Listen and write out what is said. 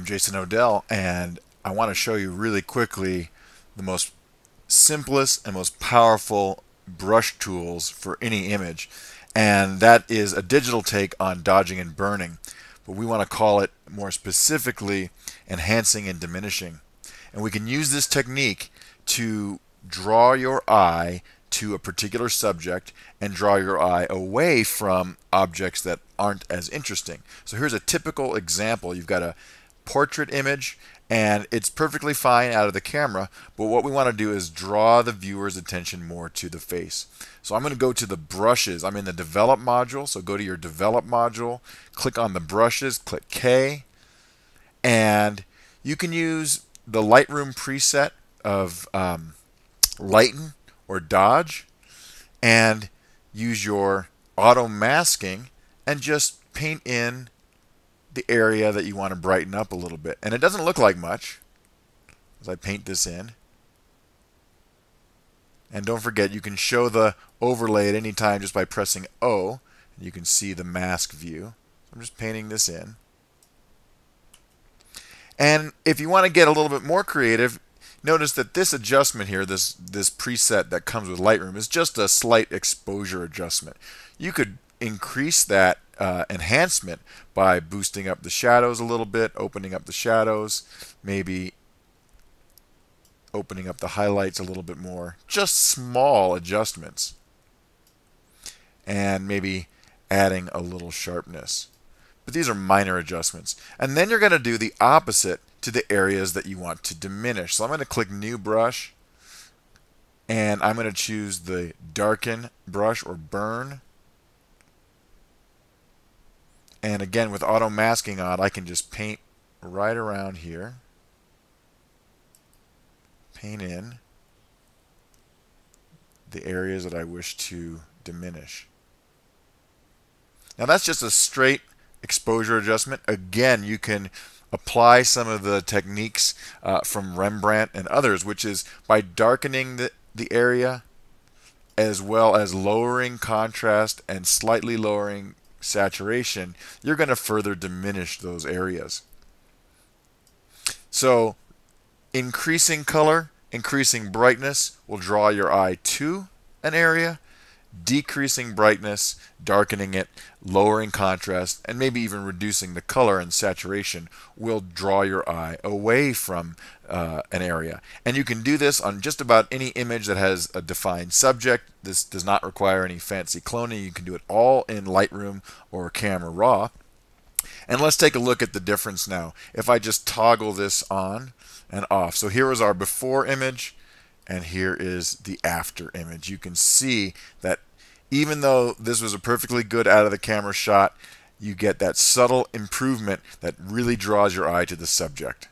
I'm Jason Odell and I want to show you really quickly the most simplest and most powerful brush tools for any image and that is a digital take on dodging and burning but we want to call it more specifically enhancing and diminishing and we can use this technique to draw your eye to a particular subject and draw your eye away from objects that aren't as interesting. So here's a typical example. You've got a portrait image and it's perfectly fine out of the camera but what we want to do is draw the viewer's attention more to the face. So I'm going to go to the brushes. I'm in the develop module so go to your develop module click on the brushes click K and you can use the Lightroom preset of um, lighten or dodge and use your auto masking and just paint in the area that you want to brighten up a little bit. And it doesn't look like much as I paint this in. And don't forget, you can show the overlay at any time just by pressing O. And you can see the mask view. I'm just painting this in. And if you want to get a little bit more creative, notice that this adjustment here, this, this preset that comes with Lightroom, is just a slight exposure adjustment. You could increase that uh, enhancement by boosting up the shadows a little bit, opening up the shadows, maybe opening up the highlights a little bit more. Just small adjustments. And maybe adding a little sharpness. But these are minor adjustments. And then you're going to do the opposite to the areas that you want to diminish. So I'm going to click New Brush. And I'm going to choose the Darken brush or Burn. And again, with auto masking on, I can just paint right around here. Paint in the areas that I wish to diminish. Now that's just a straight exposure adjustment. Again, you can apply some of the techniques uh, from Rembrandt and others, which is by darkening the, the area as well as lowering contrast and slightly lowering saturation, you're going to further diminish those areas. So increasing color, increasing brightness will draw your eye to an area decreasing brightness, darkening it, lowering contrast, and maybe even reducing the color and saturation will draw your eye away from uh, an area. And you can do this on just about any image that has a defined subject. This does not require any fancy cloning. You can do it all in Lightroom or Camera Raw. And let's take a look at the difference now. If I just toggle this on and off. So here is our before image and here is the after image. You can see that even though this was a perfectly good out of the camera shot, you get that subtle improvement that really draws your eye to the subject.